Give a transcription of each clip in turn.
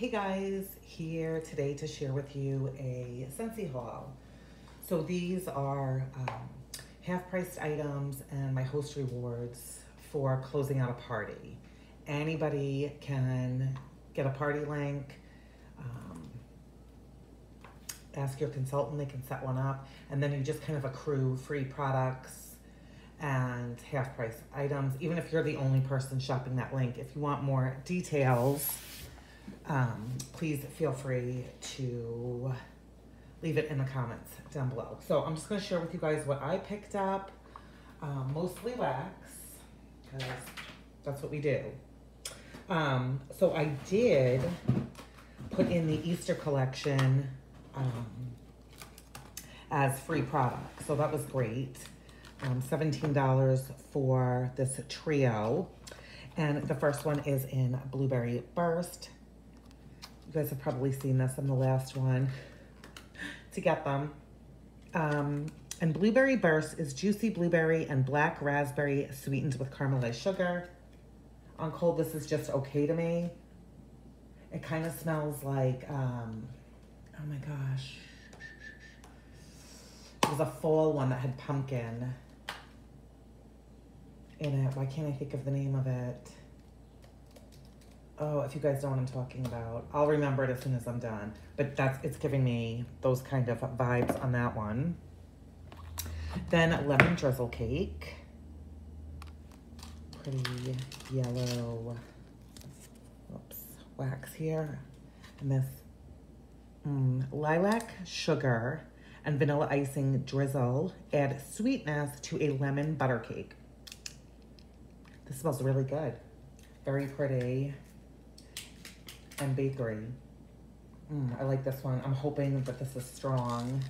Hey guys, here today to share with you a Scentsy haul. So these are um, half-priced items and my host rewards for closing out a party. Anybody can get a party link, um, ask your consultant, they can set one up, and then you just kind of accrue free products and half-price items, even if you're the only person shopping that link. If you want more details, um, please feel free to leave it in the comments down below. So I'm just going to share with you guys what I picked up, um, mostly wax, because that's what we do. Um, so I did put in the Easter collection um, as free product. So that was great. Um, $17 for this trio. And the first one is in Blueberry Burst. You guys have probably seen this in the last one to get them. Um, and Blueberry Burst is juicy blueberry and black raspberry sweetened with caramelized sugar. On cold, this is just okay to me. It kind of smells like, um, oh my gosh. It was a fall one that had pumpkin in it. Why can't I think of the name of it? Oh, if you guys know what I'm talking about, I'll remember it as soon as I'm done. But that's it's giving me those kind of vibes on that one. Then lemon drizzle cake. Pretty yellow, oops, wax here. And this mm, lilac sugar and vanilla icing drizzle add sweetness to a lemon butter cake. This smells really good. Very pretty and bakery. Mm, I like this one. I'm hoping that this is strong.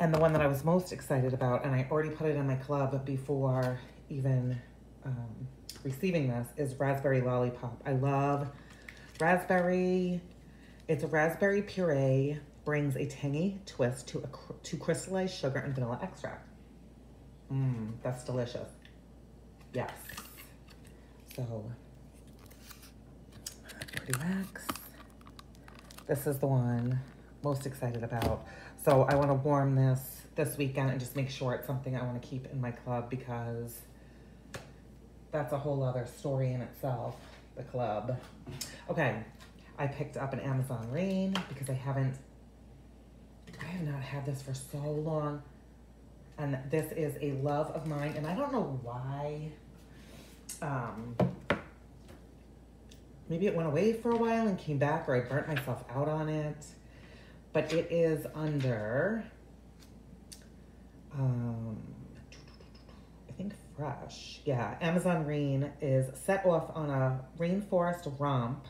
And the one that I was most excited about, and I already put it in my club before even um, receiving this, is Raspberry Lollipop. I love raspberry. It's a raspberry puree, brings a tangy twist to, a, to crystallized sugar and vanilla extract. Mmm, that's delicious. Yes. So Relax. This is the one most excited about. So I want to warm this this weekend and just make sure it's something I want to keep in my club because that's a whole other story in itself, the club. Okay, I picked up an Amazon Rain because I haven't, I have not had this for so long. And this is a love of mine. And I don't know why, um, maybe it went away for a while and came back or I burnt myself out on it. But it is under, um, I think fresh. Yeah, Amazon Rain is set off on a rainforest romp,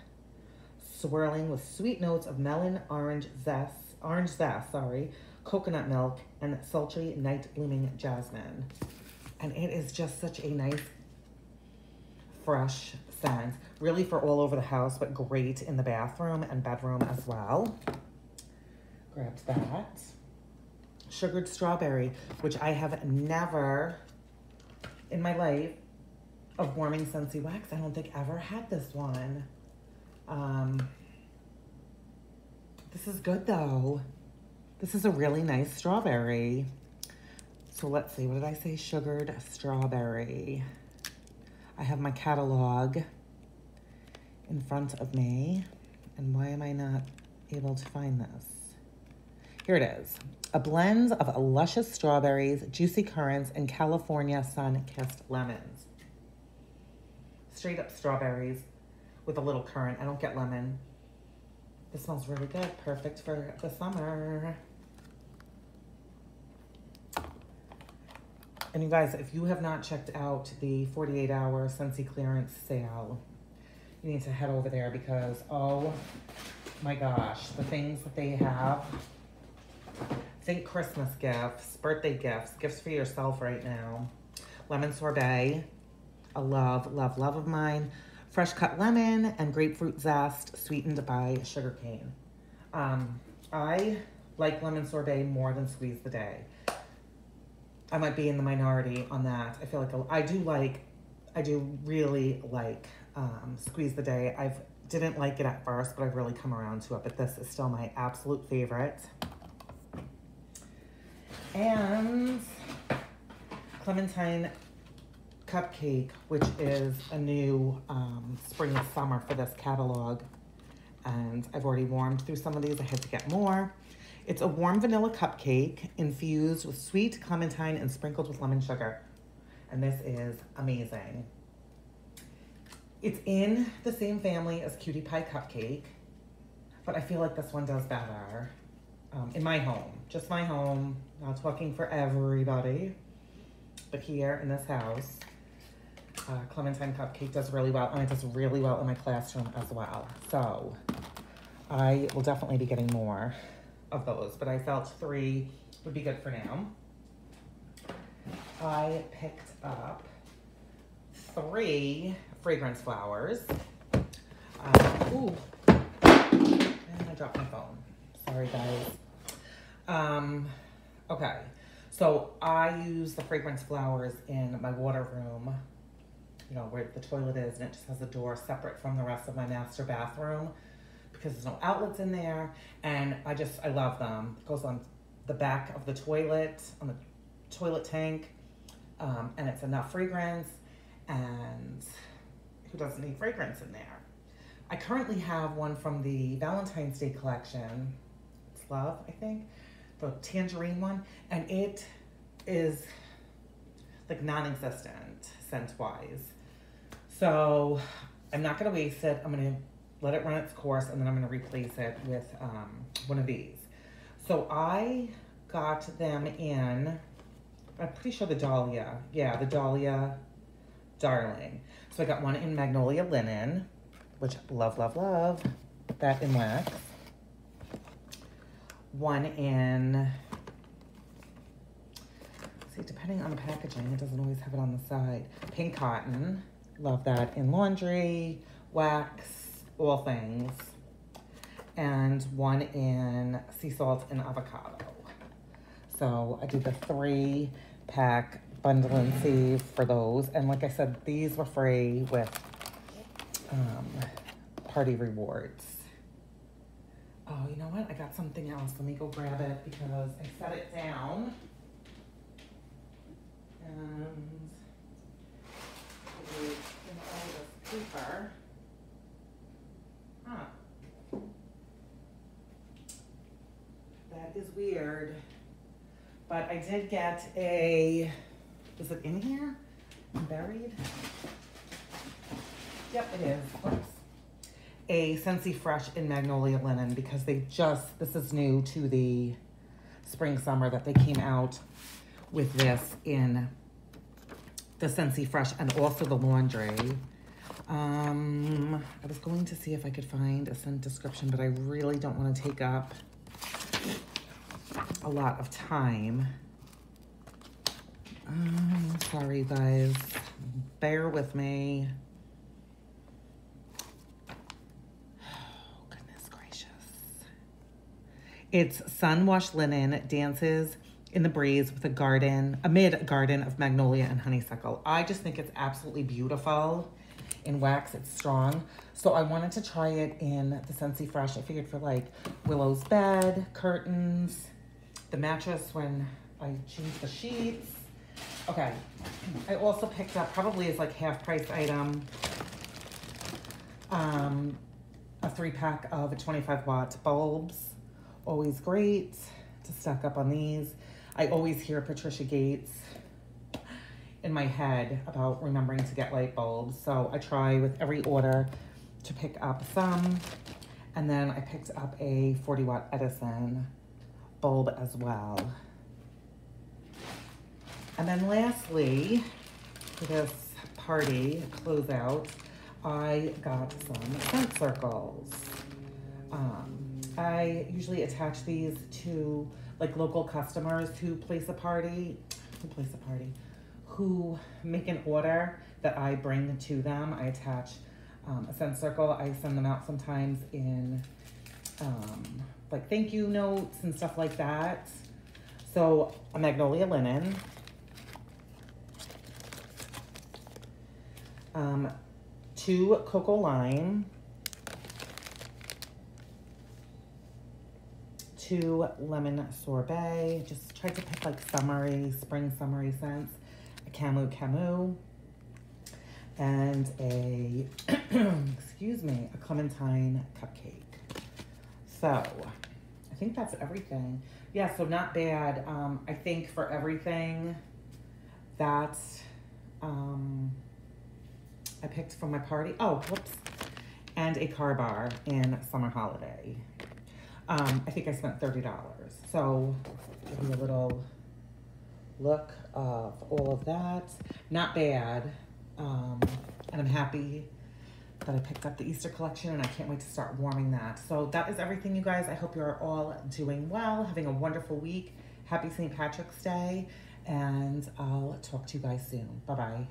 swirling with sweet notes of melon, orange zest, orange zest, sorry, coconut milk, and sultry night blooming jasmine. And it is just such a nice, fresh scent really for all over the house, but great in the bathroom and bedroom as well. Grabbed that. Sugared strawberry, which I have never in my life of warming Scentsy Wax. I don't think ever had this one. Um, this is good though. This is a really nice strawberry. So let's see, what did I say? Sugared strawberry. I have my catalog in front of me. And why am I not able to find this? Here it is. A blend of luscious strawberries, juicy currants, and California sun-kissed lemons. Straight up strawberries with a little currant. I don't get lemon. This smells really good. Perfect for the summer. And you guys, if you have not checked out the 48 hour Scentsy clearance sale, you need to head over there because, oh my gosh, the things that they have. Think Christmas gifts, birthday gifts, gifts for yourself right now. Lemon sorbet, a love, love, love of mine. Fresh cut lemon and grapefruit zest sweetened by sugar cane. Um, I like lemon sorbet more than squeeze the day. I might be in the minority on that. I feel like I do like, I do really like um, Squeeze the Day. I've didn't like it at first, but I've really come around to it. But this is still my absolute favorite. And Clementine Cupcake, which is a new um, spring and summer for this catalog. And I've already warmed through some of these. I had to get more. It's a warm vanilla cupcake infused with sweet clementine and sprinkled with lemon sugar. And this is amazing. It's in the same family as Cutie Pie Cupcake, but I feel like this one does better. Um, in my home, just my home, not talking for everybody, but here in this house, uh, Clementine Cupcake does really well, and it does really well in my classroom as well. So I will definitely be getting more of those, but I felt three would be good for now. I picked up three fragrance flowers. Uh, ooh, and I dropped my phone. Sorry, guys. Um, okay, so I use the fragrance flowers in my water room, you know, where the toilet is, and it just has a door separate from the rest of my master bathroom because there's no outlets in there. And I just, I love them. It goes on the back of the toilet, on the toilet tank, um, and it's enough fragrance. And who doesn't need fragrance in there? I currently have one from the Valentine's Day collection. It's Love, I think, the tangerine one, and it is like non-existent scent-wise. So I'm not gonna waste it. I'm gonna let it run its course, and then I'm gonna replace it with um, one of these. So I got them in, I'm pretty sure the Dahlia. Yeah, the Dahlia Darling. So I got one in Magnolia Linen, which love, love, love. That in wax. One in, see, depending on the packaging, it doesn't always have it on the side. Pink Cotton, love that in laundry, wax, all things. And one in sea salt and avocado. So I did the three pack bundle and save for those. And like I said, these were free with um, party rewards. Oh, you know what? I got something else. Let me go grab it because I set it down. And it is in all this paper. Huh. That is weird. But I did get a, is it in here? Buried? Yep, it is. Oops. A Scentsy Fresh in Magnolia Linen because they just, this is new to the spring summer that they came out with this in the Scentsy Fresh and also the laundry. Um, I was going to see if I could find a scent description, but I really don't want to take up a lot of time. Um, sorry, guys. Bear with me. Oh, goodness gracious. It's sun washed Linen Dances in the Breeze with a garden, amid a garden of magnolia and honeysuckle. I just think it's absolutely beautiful in wax. It's strong. So I wanted to try it in the Scentsy Fresh. I figured for like Willow's bed, curtains, the mattress when I change the sheets. Okay. I also picked up, probably as like half price item, um, a three pack of 25 watt bulbs. Always great to stack up on these. I always hear Patricia Gates in my head about remembering to get light bulbs. So I try with every order to pick up some. And then I picked up a 40 watt Edison bulb as well. And then lastly, for this party closeout, I got some scent circles. Um, I usually attach these to like local customers who place a party, who place a party, who make an order that I bring to them. I attach um, a scent circle. I send them out sometimes in um, like thank you notes and stuff like that. So a magnolia linen. two cocoa lime, two lemon sorbet. Just tried to pick like summery, spring summery scents. A Camu Camu. And a, excuse me, a clementine cupcake. So, I think that's everything. Yeah, so not bad. Um, I think for everything that um, I picked from my party. Oh, whoops. And a car bar in summer holiday. Um, I think I spent $30. So, you a little look of all of that. Not bad. Um, and I'm happy that I picked up the Easter collection and I can't wait to start warming that. So that is everything, you guys. I hope you're all doing well, having a wonderful week. Happy St. Patrick's Day, and I'll talk to you guys soon. Bye bye.